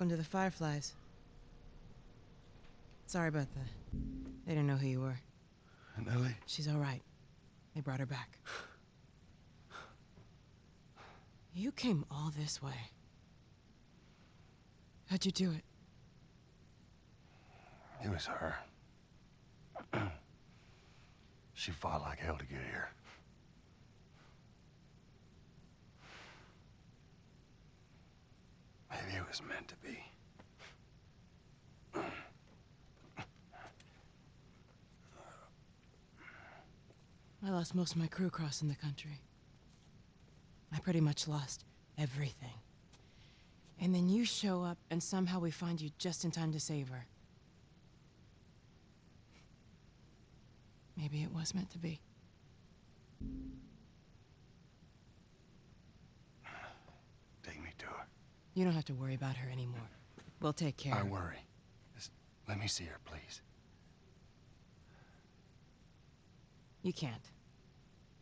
Welcome to the Fireflies. Sorry about that. They didn't know who you were. And Ellie? She's all right. They brought her back. You came all this way. How'd you do it? It was her. she fought like hell to get here. Maybe it was meant to be. I lost most of my crew crossing the country. I pretty much lost everything. And then you show up, and somehow we find you just in time to save her. Maybe it was meant to be. Take me to her. You don't have to worry about her anymore. We'll take care I worry. Just let me see her, please. You can't.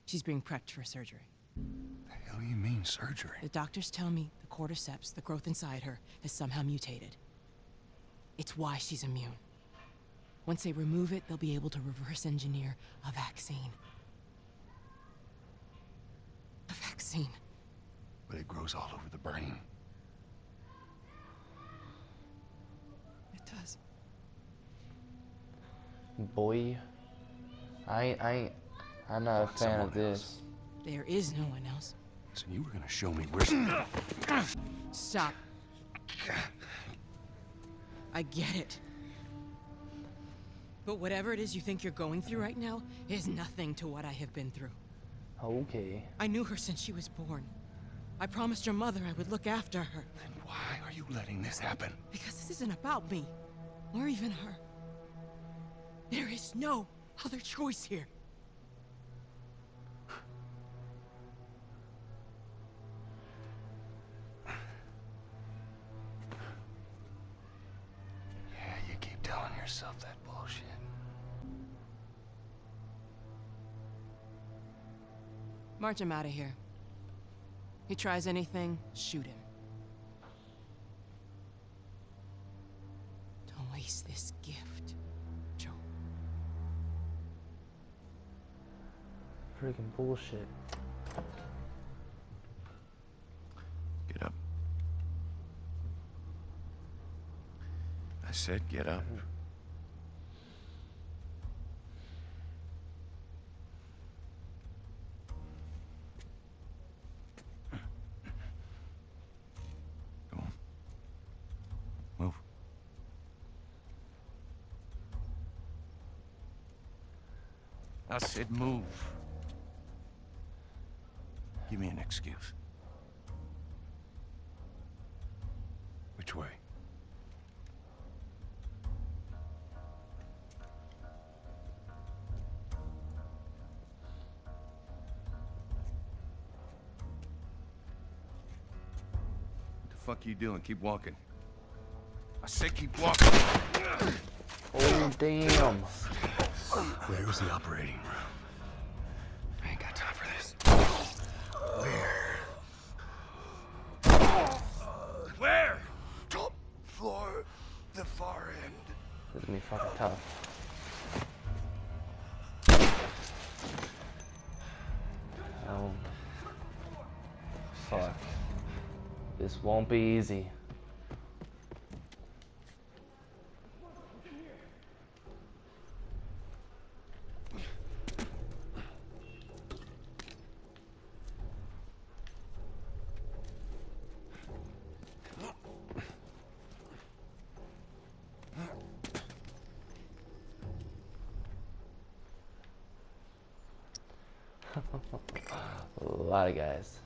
She's being prepped for surgery. The hell do you mean surgery? The doctors tell me the cordyceps, the growth inside her, has somehow mutated. It's why she's immune. Once they remove it, they'll be able to reverse engineer a vaccine. A vaccine. But it grows all over the brain. It. Boy, I I I'm not a fan of someone else. this. There is no one else. So you were gonna show me where she... Stop. I get it. But whatever it is you think you're going through right now is nothing to what I have been through. Okay. I knew her since she was born. I promised your mother I would look after her. Then why are you letting this happen? Because this isn't about me, or even her. There is no other choice here. Yeah, you keep telling yourself that bullshit. March him out of here. He tries anything, shoot him. Don't this gift, Joe. Freaking bullshit. Get up. I said get up. I said move. Give me an excuse. Which way? What the fuck are you doing? Keep walking. I said keep walking. Oh damn. Where was the operating room? I ain't got time for this. Where? Where? Top floor, the far end. This is gonna be fucking tough. Oh. Fuck. This won't be easy. Of guys.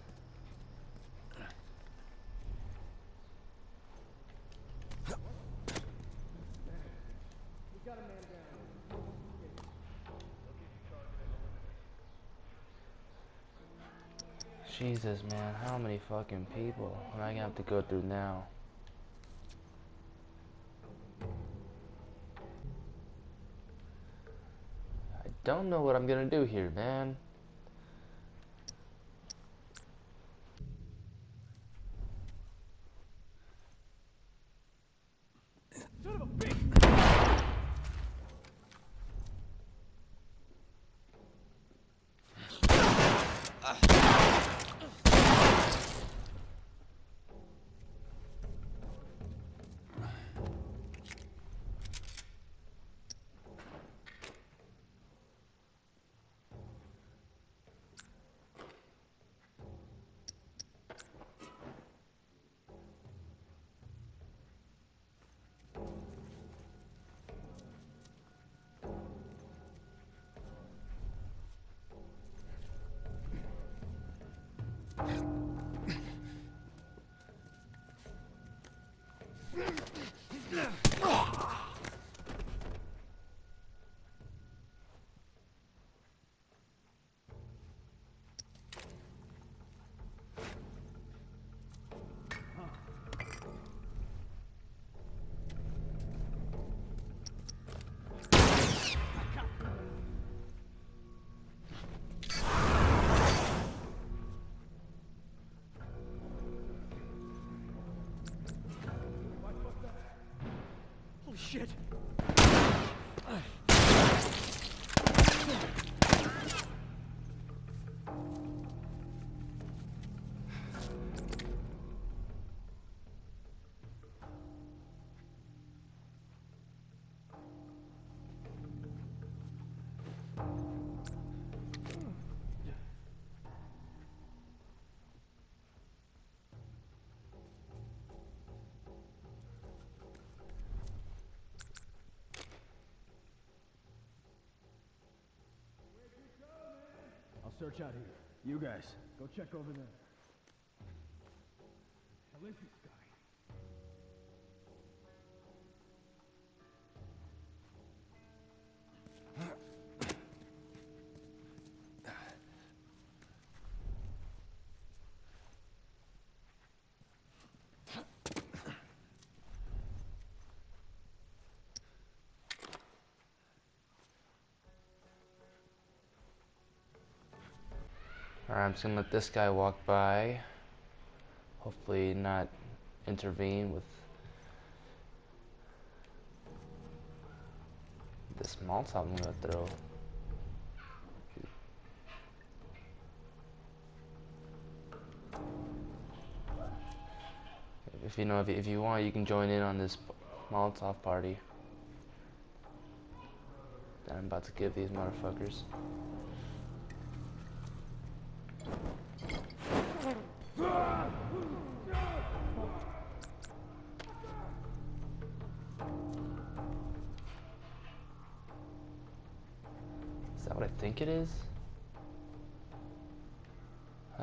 Jesus, man, how many fucking people am I gonna have to go through now? I don't know what I'm gonna do here, man. I'll search out here. You guys, go check over there. Hell is I'm just gonna let this guy walk by. Hopefully not intervene with this Molotov I'm gonna throw. If you know, if you, if you want, you can join in on this Molotov party that I'm about to give these motherfuckers.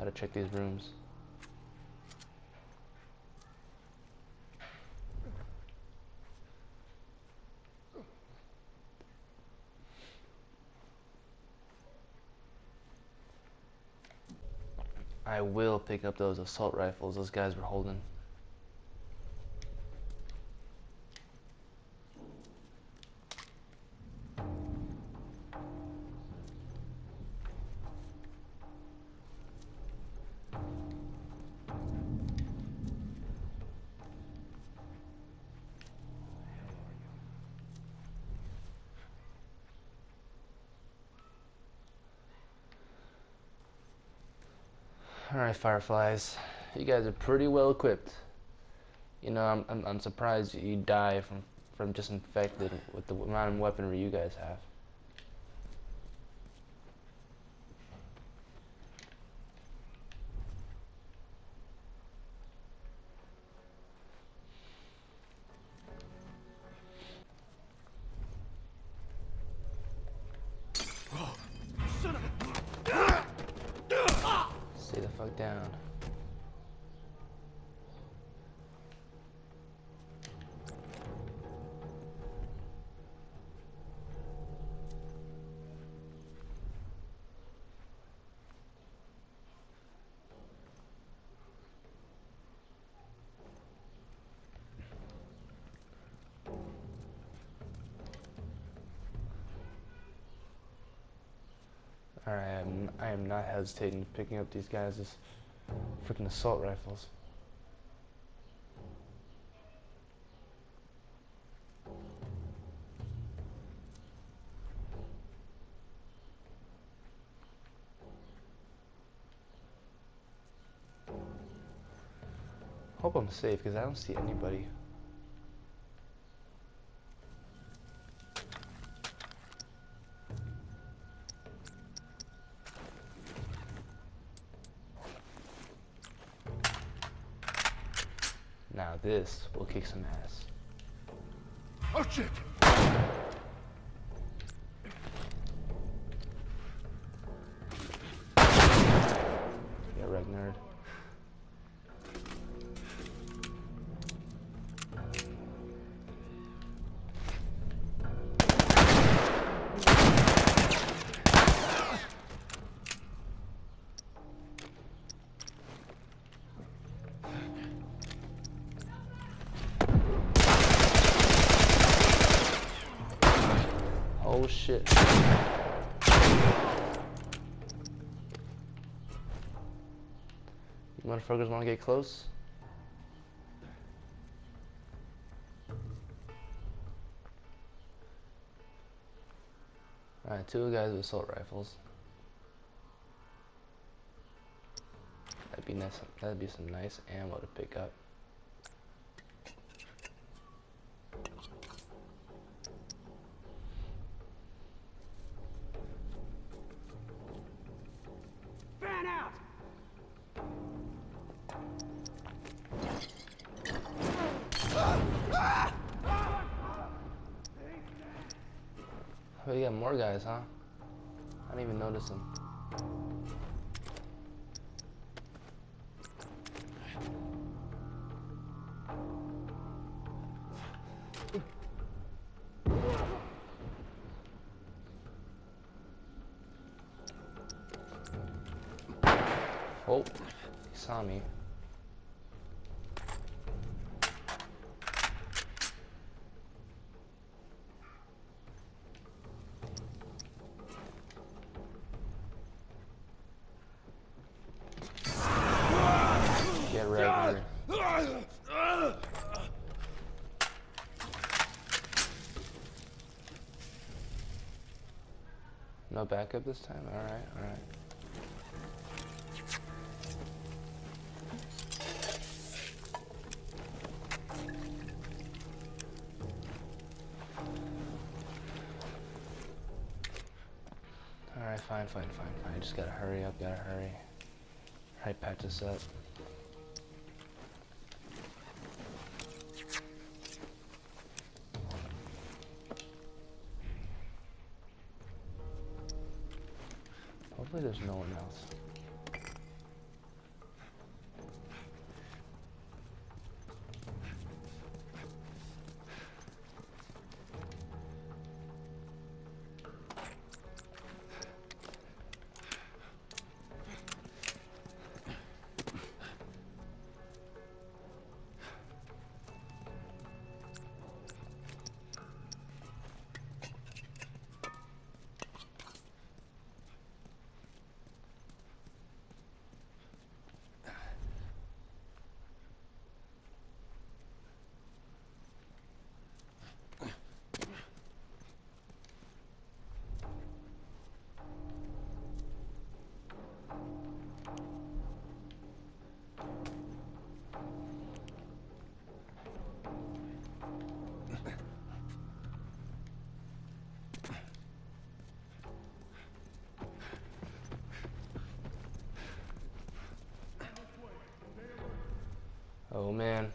To check these rooms. I will pick up those assault rifles those guys were holding. Fireflies. You guys are pretty well equipped. You know, I'm, I'm, I'm surprised you die from, from just infected with the amount of weaponry you guys have. Alright, I am, I am not hesitating picking up these guys' freaking assault rifles. Hope I'm safe because I don't see anybody. Shit. You motherfuckers wanna get close? Alright, two guys with assault rifles. That'd be nice that'd be some nice ammo to pick up. Backup this time? Alright, alright. Alright, fine, fine, fine, fine. Just gotta hurry up, gotta hurry. Alright, patch this up. There's no one else. Oh man.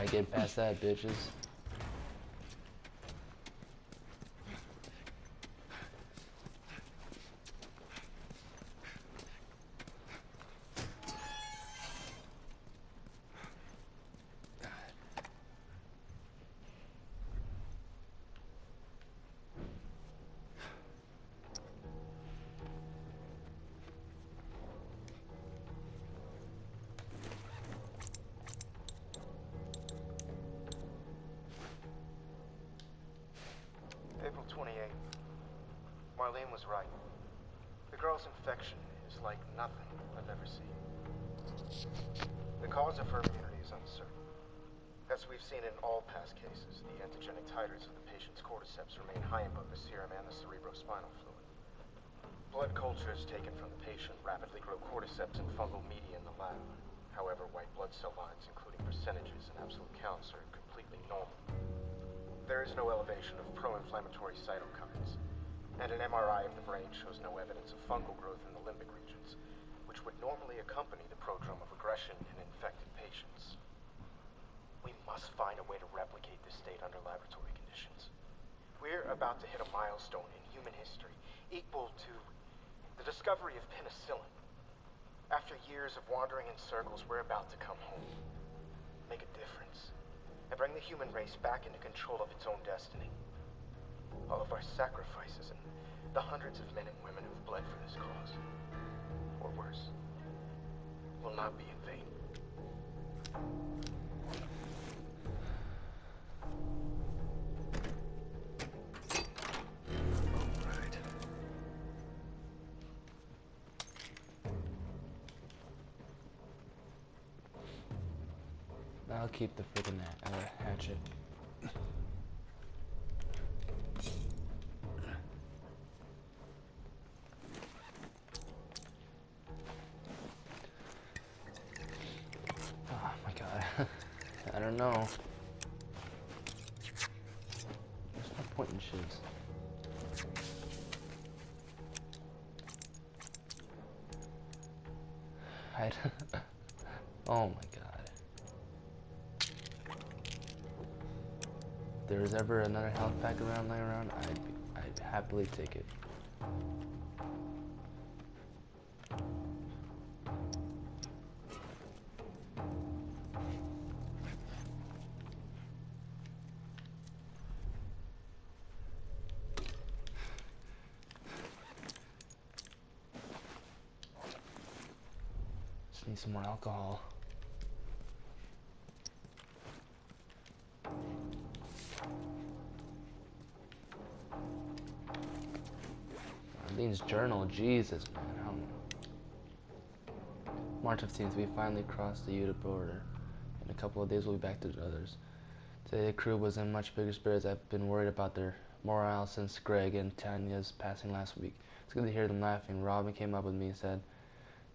Try to get past that, bitches. Marlene was right. The girl's infection is like nothing I've ever seen. The cause of her immunity is uncertain. As we've seen in all past cases, the antigenic titers of the patient's cordyceps remain high both the serum and the cerebrospinal fluid. Blood cultures taken from the patient rapidly grow cordyceps and fungal media in the lab. However, white blood cell lines, including percentages and absolute counts, are completely normal. There is no elevation of pro-inflammatory cytokines, and an MRI of the brain shows no evidence of fungal growth in the limbic regions, which would normally accompany the prodrome of aggression in infected patients. We must find a way to replicate this state under laboratory conditions. We're about to hit a milestone in human history equal to the discovery of penicillin. After years of wandering in circles, we're about to come home. Make a difference. And bring the human race back into control of its own destiny. All of our sacrifices and the hundreds of men and women who've bled for this cause, or worse, will not be in vain. I'll keep the freaking uh, hatchet. There was ever another health pack around laying around, I'd I'd happily take it. Just need some more alcohol. Journal, Jesus, man. March 15th, we finally crossed the Utah border. In a couple of days, we'll be back to the others. Today, the crew was in much bigger spirits. I've been worried about their morale since Greg and Tanya's passing last week. It's good to hear them laughing. Robin came up with me and said,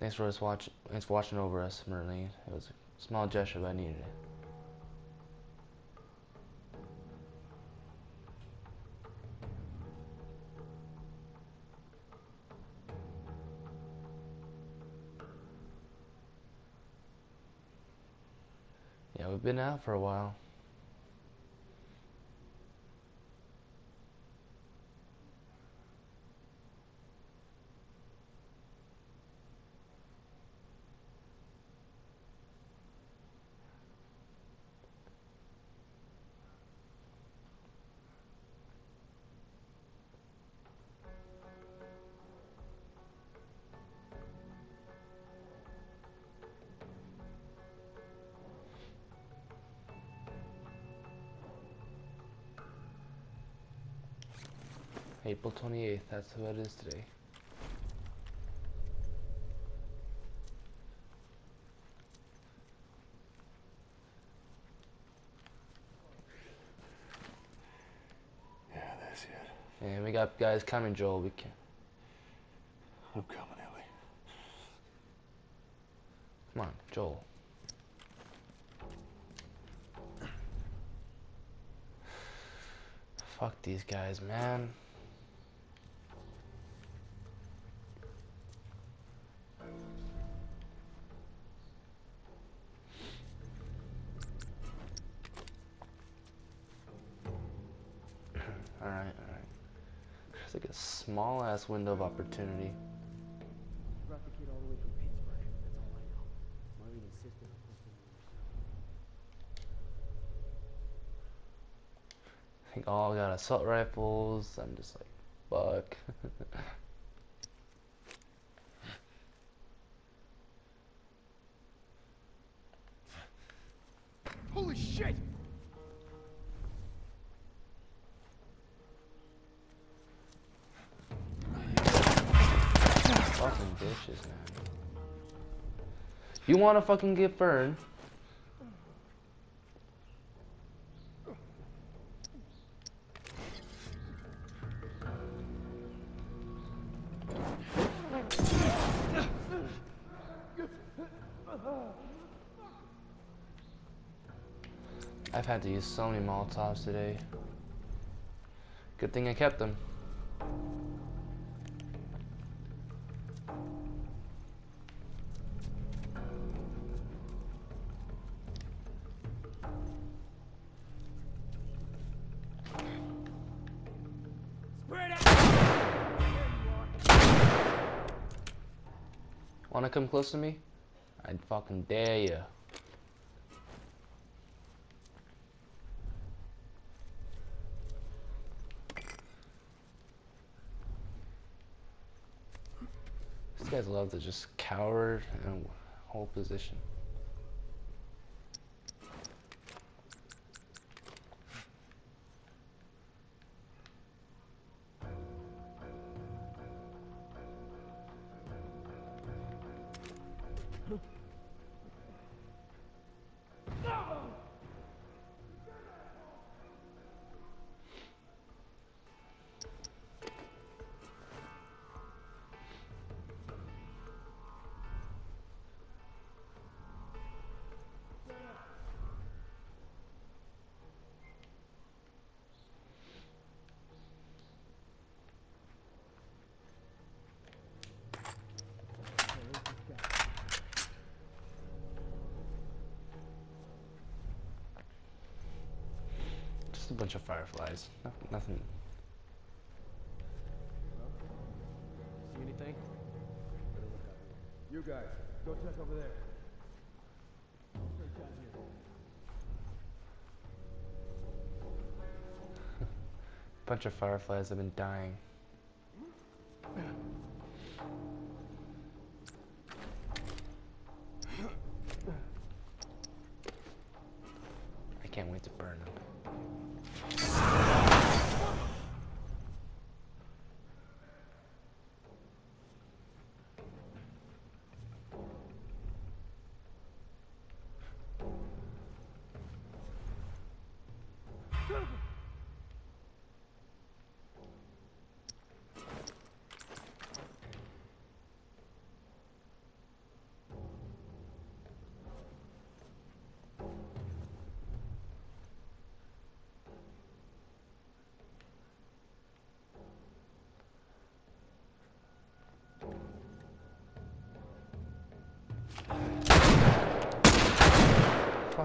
Thanks for us watch. Thanks for watching over us, Marlene. It was a small gesture, but I needed it. Been out for a while. April 28th, that's what it is today. Yeah, that's it. And we got guys coming, Joel. We can I'm coming, Ellie. Come on, Joel. Fuck these guys, man. Posting it herself. I think all got assault rifles. I'm just like, fuck. You wanna fucking get burned? I've had to use so many Molotovs today. Good thing I kept them. Close to me? I'd fucking dare you. These guys love to just cower in a whole position. Just a bunch of fireflies. No, nothing. See anything? You guys, go check over there. Search. Bunch of fireflies have been dying.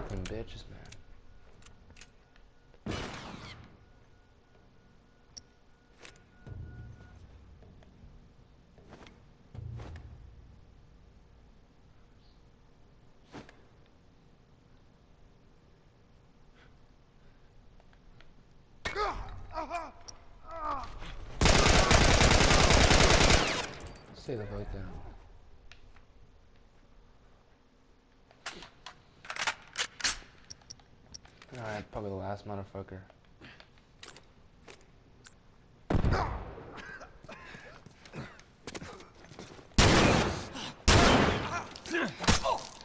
Fucking bitches, man. Stay the fuck down. Alright, probably the last motherfucker.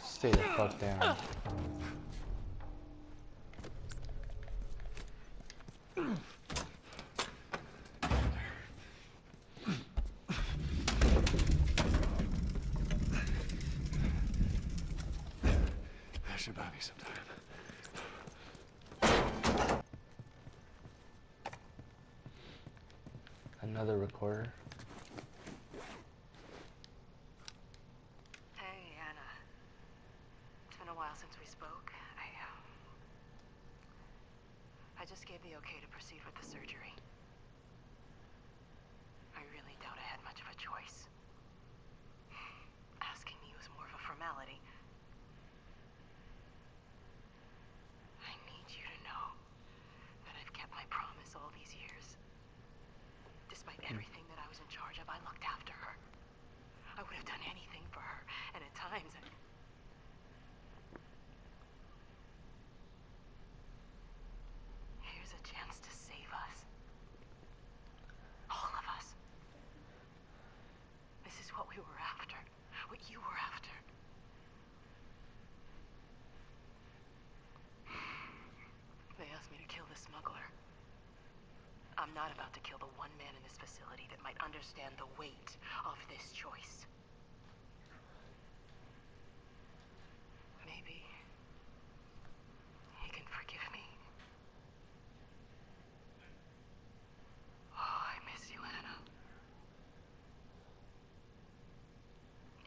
Stay the fuck down. That should buy me some time. Another recorder. Hey, Anna. It's been a while since we spoke. I, um... I just gave the okay to proceed with the surgery. I really doubt I had much of a choice. Asking me was more of a formality. I need you to know that I've kept my promise all these years. Despite everything that I was in charge of, I looked after her. I would have done anything for her, and at times I... Here's a chance to save us. All of us. This is what we were after. smuggler. I'm not about to kill the one man in this facility that might understand the weight of this choice. Maybe he can forgive me. Oh, I miss you, Anna.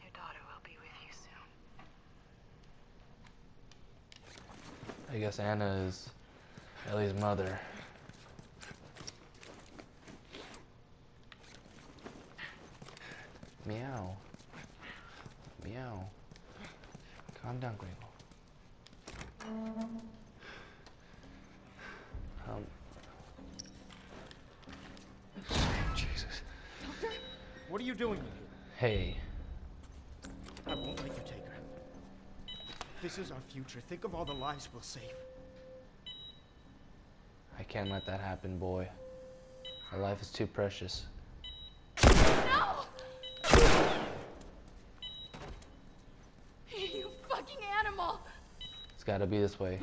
Your daughter will be with you soon. I guess Anna is Ellie's mother. Meow. Meow. Calm down, Gringo. Um, Jesus. Doctor? What are you doing here? hey, I won't let you take her. This is our future. Think of all the lives we'll save. I can't let that happen, boy. My life is too precious. No! You fucking animal! It's gotta be this way.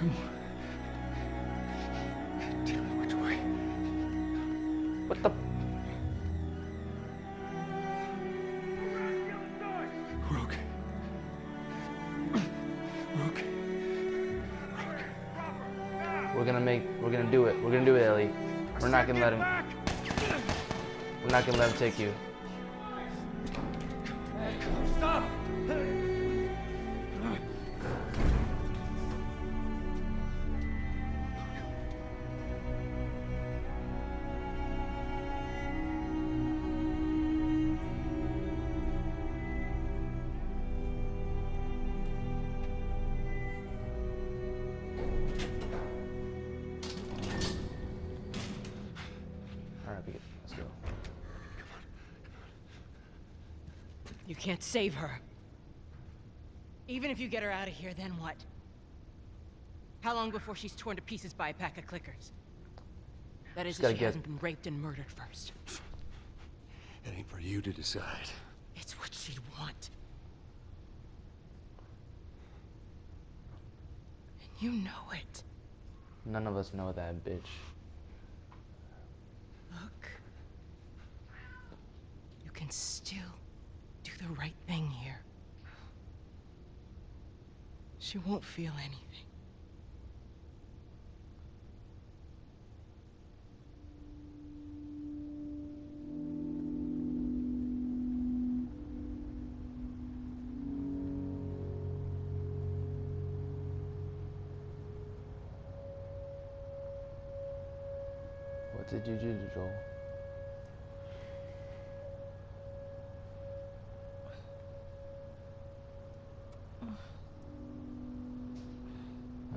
Come on. Tell me which way. What the? We're okay. We're okay. We're okay. We're gonna make. We're gonna do it. We're gonna do it, Ellie. We're not gonna let him. We're not gonna let him take you. Save her. Even if you get her out of here, then what? How long before she's torn to pieces by a pack of clickers? That is, Just if she get- hasn't been raped and murdered first. It ain't for you to decide. It's what she'd want. And you know it. None of us know that bitch. Look. You can still do the right thing here. She won't feel anything. What did you do, Joel?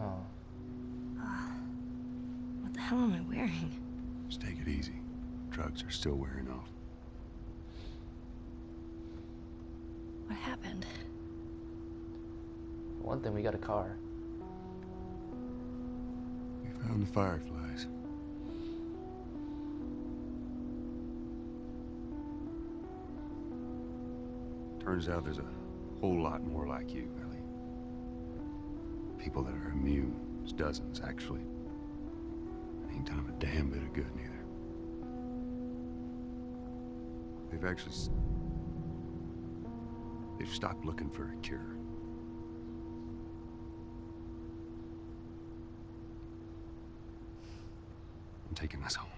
Oh, What the hell am I wearing? Just take it easy. Drugs are still wearing off. What happened? for one thing, we got a car. We found the fireflies. Turns out there's a whole lot more like you, Ellie. People that are immune. There's dozens, actually. Ain't done a damn bit of good, neither. They've actually... They've stopped looking for a cure. and taking us home.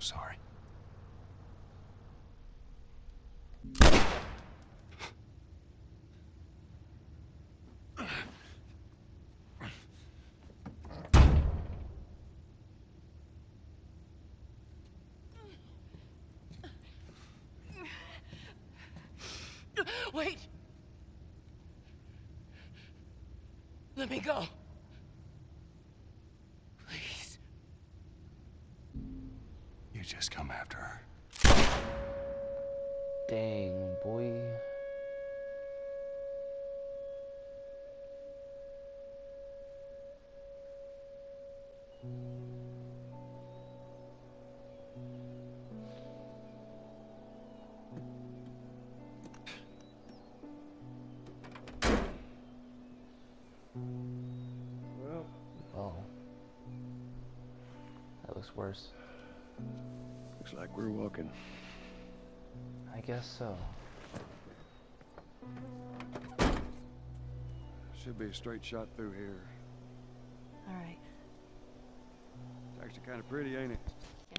Sorry. Wait! Let me go. Worse. Looks like we're walking. I guess so. Should be a straight shot through here. All right. It's actually kind of pretty, ain't it? Yeah.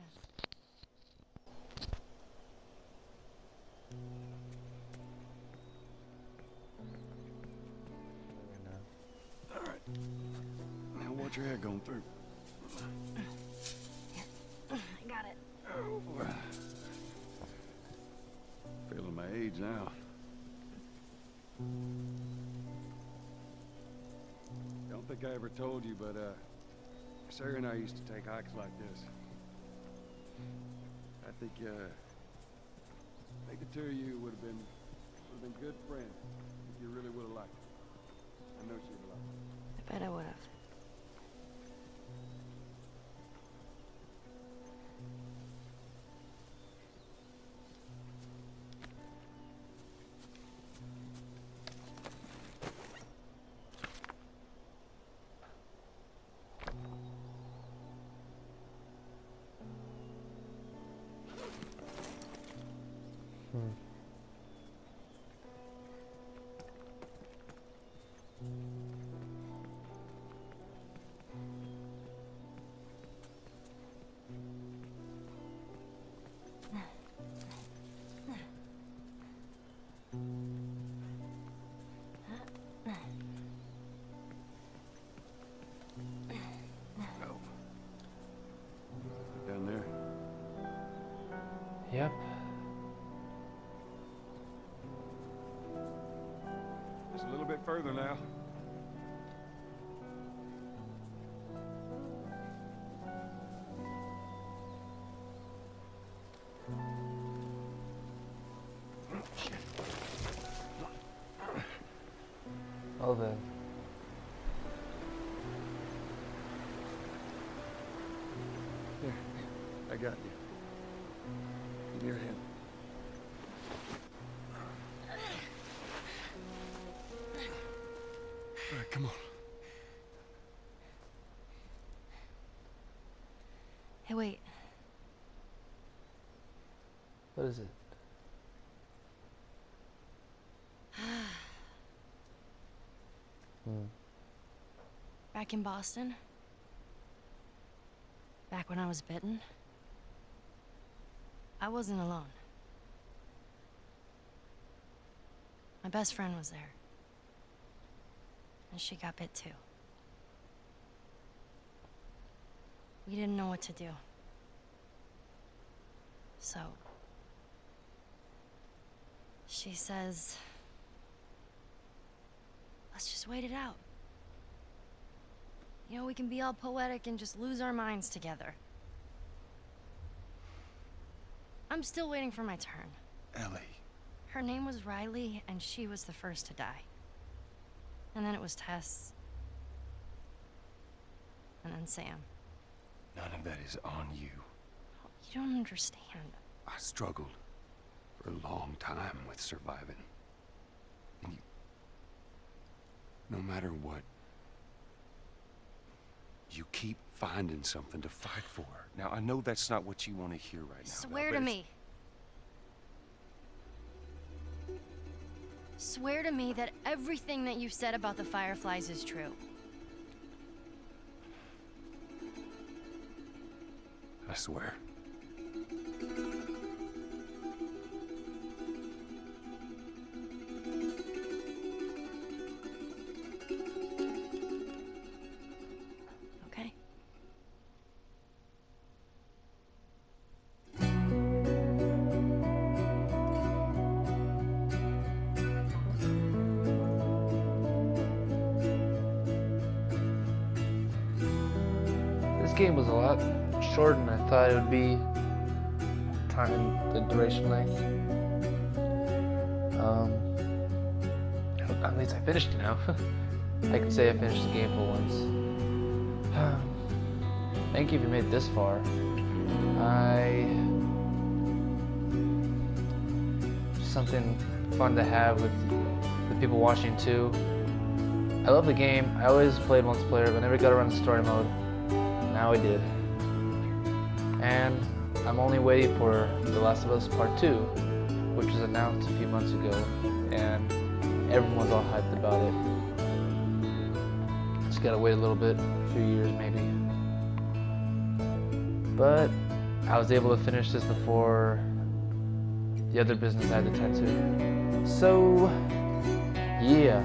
All right. Now watch your head going through. My now. Don't think I ever told you, but uh, Sarah and I used to take hikes like this. I think uh, I think the two of you would have been would have been good friends. I think you really would have liked it. I know she'd have liked it. I bet I would have. Yep. Just a little bit further now. Oh, What is it? Hmm. Back in Boston? Back when I was bitten? I wasn't alone. My best friend was there. And she got bit too. We didn't know what to do. So. She says. Let's just wait it out. You know, we can be all poetic and just lose our minds together. I'm still waiting for my turn. Ellie. Her name was Riley, and she was the first to die. And then it was Tess. And then Sam. None of that is on you. You don't understand. I struggled for a long time with surviving. And you, no matter what, you keep finding something to fight for. Now, I know that's not what you want to hear right now. Swear to me. Swear to me that everything that you said about the Fireflies is true. I swear. Lot shorter than I thought it would be. Time, the duration length. Um, at least I finished it now. I can say I finished the game for once. Thank you if you made it this far. I something fun to have with the people watching too. I love the game. I always played multiplayer, but never got around to story mode. Now I did. And I'm only waiting for The Last of Us Part 2, which was announced a few months ago, and everyone's all hyped about it. Just gotta wait a little bit, a few years maybe. But I was able to finish this before the other business I had to attend to. So, yeah,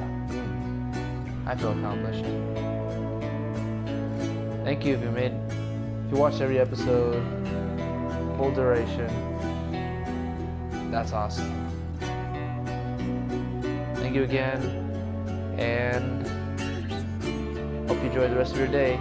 I feel accomplished. Thank you if you made, if you watched every episode, full duration. That's awesome. Thank you again, and hope you enjoy the rest of your day.